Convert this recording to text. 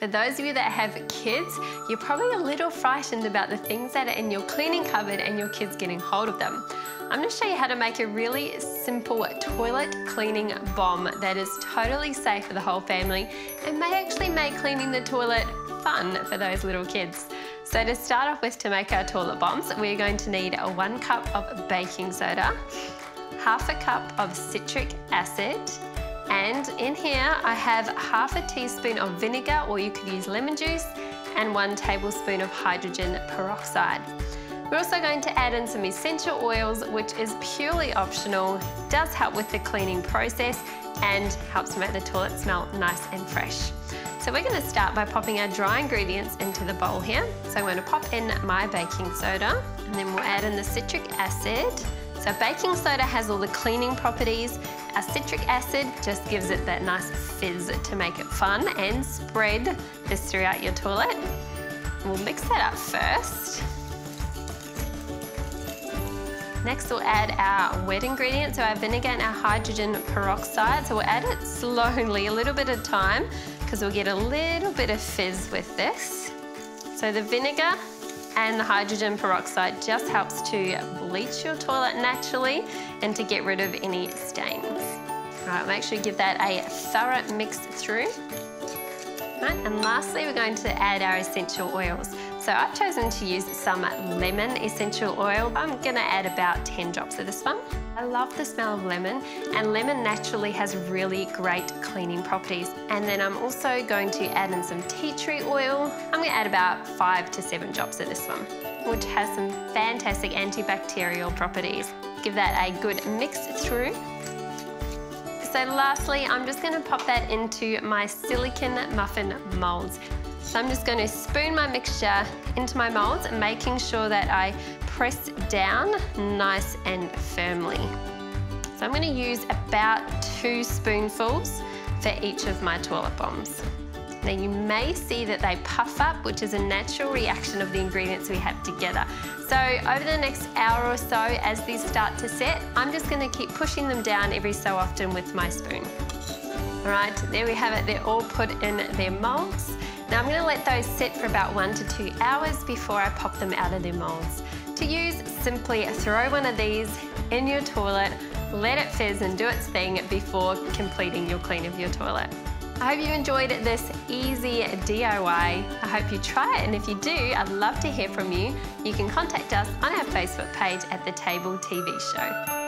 For those of you that have kids, you're probably a little frightened about the things that are in your cleaning cupboard and your kids getting hold of them. I'm to show you how to make a really simple toilet cleaning bomb that is totally safe for the whole family and may actually make cleaning the toilet fun for those little kids. So to start off with to make our toilet bombs, we're going to need one cup of baking soda, half a cup of citric acid, and in here, I have half a teaspoon of vinegar, or you could use lemon juice, and one tablespoon of hydrogen peroxide. We're also going to add in some essential oils, which is purely optional, does help with the cleaning process, and helps make the toilet smell nice and fresh. So we're gonna start by popping our dry ingredients into the bowl here. So I'm gonna pop in my baking soda, and then we'll add in the citric acid, so baking soda has all the cleaning properties. Our citric acid just gives it that nice fizz to make it fun and spread this throughout your toilet. We'll mix that up first. Next we'll add our wet ingredients, so our vinegar and our hydrogen peroxide. So we'll add it slowly, a little bit of time, because we'll get a little bit of fizz with this. So the vinegar and the hydrogen peroxide just helps to bleach your toilet naturally and to get rid of any stains. Right, make sure you give that a thorough mix through. Right, and lastly, we're going to add our essential oils. So I've chosen to use some lemon essential oil. I'm gonna add about 10 drops of this one. I love the smell of lemon and lemon naturally has really great cleaning properties. And then I'm also going to add in some tea tree oil. I'm gonna add about five to seven drops of this one, which has some fantastic antibacterial properties. Give that a good mix through. So lastly, I'm just gonna pop that into my silicon muffin molds. So I'm just going to spoon my mixture into my moulds, making sure that I press down nice and firmly. So I'm going to use about two spoonfuls for each of my toilet bombs. Now you may see that they puff up, which is a natural reaction of the ingredients we have together. So over the next hour or so, as these start to set, I'm just gonna keep pushing them down every so often with my spoon. All right, there we have it. They're all put in their molds. Now I'm gonna let those sit for about one to two hours before I pop them out of their molds. To use, simply throw one of these in your toilet, let it fizz and do its thing before completing your clean of your toilet. I hope you enjoyed this easy DIY. I hope you try it, and if you do, I'd love to hear from you. You can contact us on our Facebook page at The Table TV Show.